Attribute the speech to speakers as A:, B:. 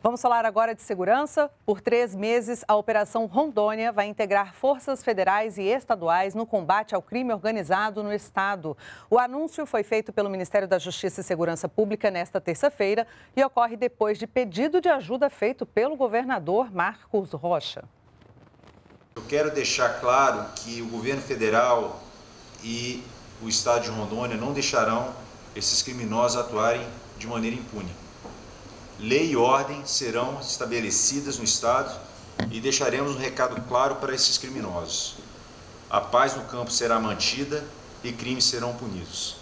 A: Vamos falar agora de segurança. Por três meses, a Operação Rondônia vai integrar forças federais e estaduais no combate ao crime organizado no Estado. O anúncio foi feito pelo Ministério da Justiça e Segurança Pública nesta terça-feira e ocorre depois de pedido de ajuda feito pelo governador Marcos Rocha.
B: Eu quero deixar claro que o governo federal e o Estado de Rondônia não deixarão esses criminosos atuarem de maneira impune lei e ordem serão estabelecidas no Estado e deixaremos um recado claro para esses criminosos. A paz no campo será mantida e crimes serão punidos.